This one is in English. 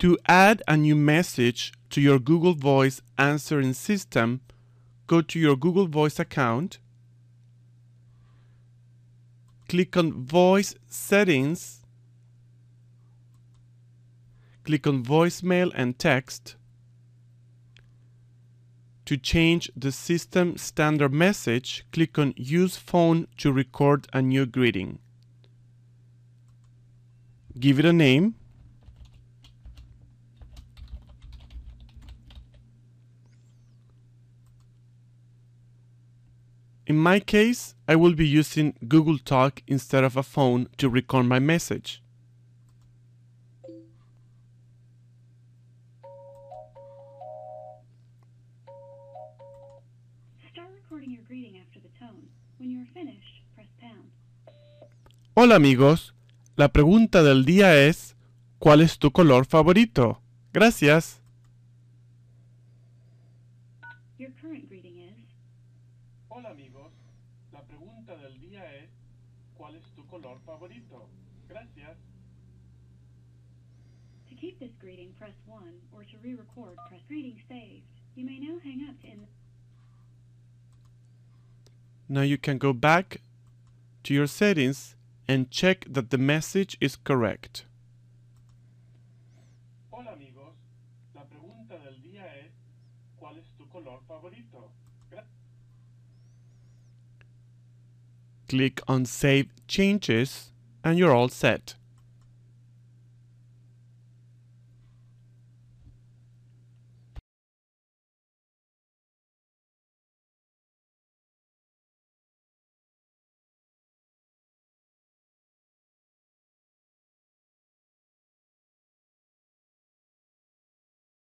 To add a new message to your Google Voice answering system, go to your Google Voice account, click on Voice Settings, click on Voicemail and Text. To change the system standard message, click on Use phone to record a new greeting. Give it a name. In my case, I will be using Google Talk instead of a phone to record my message. Start recording your greeting after the tone. When you are finished, press pound. Hola amigos, la pregunta del día es, ¿cuál es tu color favorito? Gracias. Your current greeting is Hola amigos, la pregunta del día es, ¿cuál es tu color favorito? Gracias. To keep this greeting, press 1, or to re-record, press greeting saved. You may now hang up to end Now you can go back to your settings and check that the message is correct. Hola amigos, la pregunta del día es, ¿cuál es tu color favorito? Click on Save Changes and you're all set.